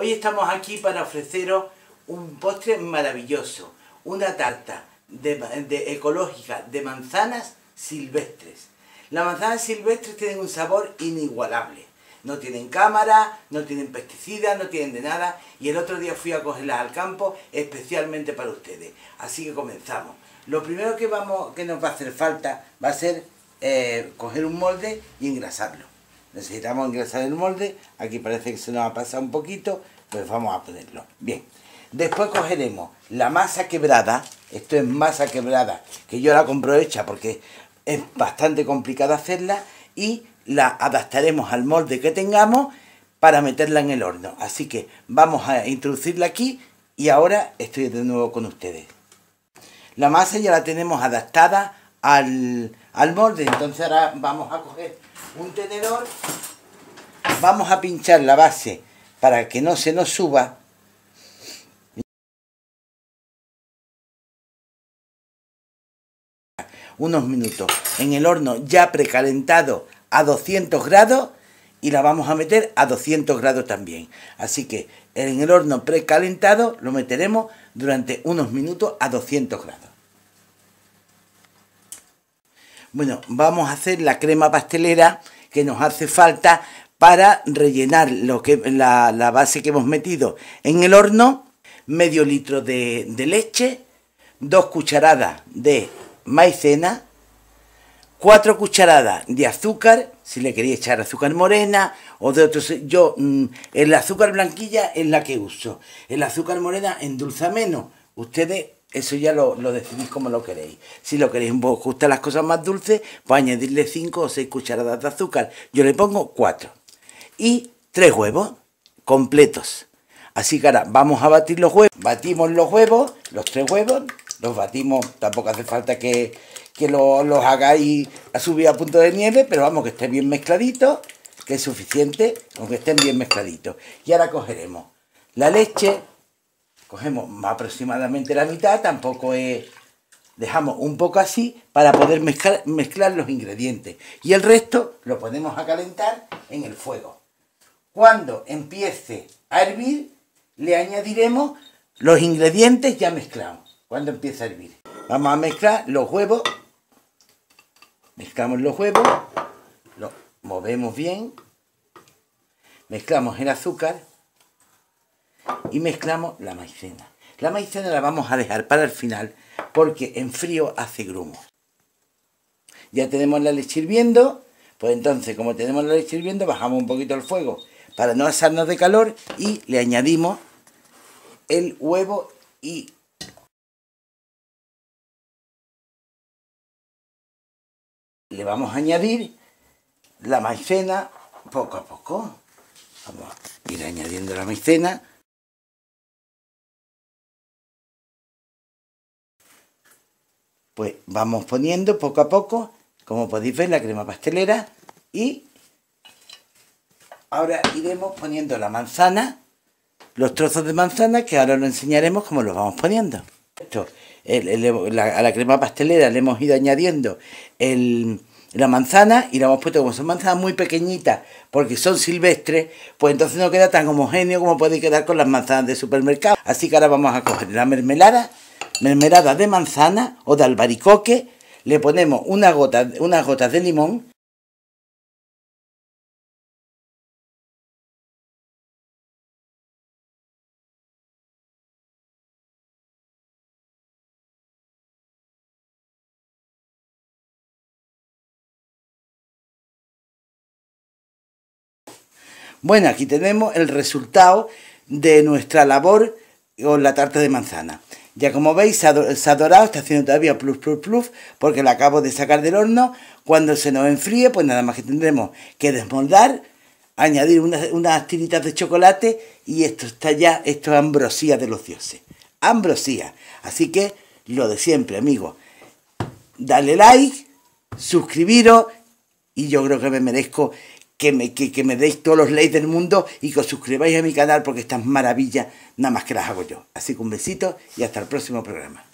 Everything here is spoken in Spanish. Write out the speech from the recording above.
Hoy estamos aquí para ofreceros un postre maravilloso, una tarta de, ecológica de manzanas silvestres. Las manzanas silvestres tienen un sabor inigualable. No tienen cámara, no tienen pesticidas, no tienen de nada. Y el otro día fui a cogerlas al campo especialmente para ustedes. Así que comenzamos. Lo primero que, vamos, que nos va a hacer falta va a ser eh, coger un molde y engrasarlo necesitamos ingresar el molde, aquí parece que se nos ha pasado un poquito, pues vamos a ponerlo. Bien, después cogeremos la masa quebrada, esto es masa quebrada, que yo la compro hecha porque es bastante complicada hacerla, y la adaptaremos al molde que tengamos para meterla en el horno. Así que vamos a introducirla aquí y ahora estoy de nuevo con ustedes. La masa ya la tenemos adaptada al, al molde, entonces ahora vamos a coger un tenedor, vamos a pinchar la base para que no se nos suba. Unos minutos en el horno ya precalentado a 200 grados y la vamos a meter a 200 grados también. Así que en el horno precalentado lo meteremos durante unos minutos a 200 grados. Bueno, vamos a hacer la crema pastelera que nos hace falta para rellenar lo que, la, base que hemos metido en el horno, medio litro de, leche, dos cucharadas de maicena, cuatro cucharadas de azúcar, si le quería echar azúcar morena o de otros, yo mm, el azúcar blanquilla es la que uso, el azúcar morena endulza menos, ustedes eso ya lo, decidís como lo queréis. Si lo queréis, vos gustan las cosas más dulces, pues añadirle 5 o 6 cucharadas de azúcar. Yo le pongo 4. Y 3 huevos completos. Así que ahora vamos a batir los huevos. Batimos los huevos, los 3 huevos. Los batimos, tampoco hace falta que, los hagáis a subir a punto de nieve, pero vamos, que esté bien mezcladito, que es suficiente, aunque estén bien mezcladitos. Y ahora cogeremos la leche, cogemos aproximadamente la mitad, tampoco es... Dejamos un poco así para poder mezclar, los ingredientes. Y el resto lo ponemos a calentar en el fuego. Cuando empiece a hervir, le añadiremos los ingredientes ya mezclados. Cuando empiece a hervir. Vamos a mezclar los huevos. Mezclamos los huevos. Los movemos bien. Mezclamos el azúcar y mezclamos la maicena. La maicena la vamos a dejar para el final porque en frío hace grumos. Ya tenemos la leche hirviendo, pues entonces como tenemos la leche hirviendo bajamos un poquito el fuego para no asarnos de calor y le añadimos el huevo y le vamos a añadir la maicena poco a poco. Vamos a ir añadiendo la maicena pues vamos poniendo poco a poco, como podéis ver, la crema pastelera y ahora iremos poniendo la manzana, los trozos de manzana que ahora lo enseñaremos cómo los vamos poniendo. Esto, a la crema pastelera le hemos ido añadiendo la manzana y la hemos puesto como son manzanas muy pequeñitas porque son silvestres, pues entonces no queda tan homogéneo como puede quedar con las manzanas de supermercado. Así que ahora vamos a coger la mermelada mermelada de manzana o de albaricoque, le ponemos una gota, unas gotas de limón Bueno, aquí tenemos el resultado de nuestra labor con la tarta de manzana. Ya como veis, se ha, dorado, está haciendo todavía plus, plus, plus, porque la acabo de sacar del horno. Cuando se nos enfríe, pues nada más que tendremos que desmoldar, añadir unas, tiritas de chocolate y esto está ya, esto es ambrosía de los dioses. Ambrosía. Así que, lo de siempre, amigos. Dale like, suscribiros y yo creo que me merezco que me, que, me deis todos los likes del mundo y que os suscribáis a mi canal porque estas maravillas nada más que las hago yo. Así que un besito y hasta el próximo programa.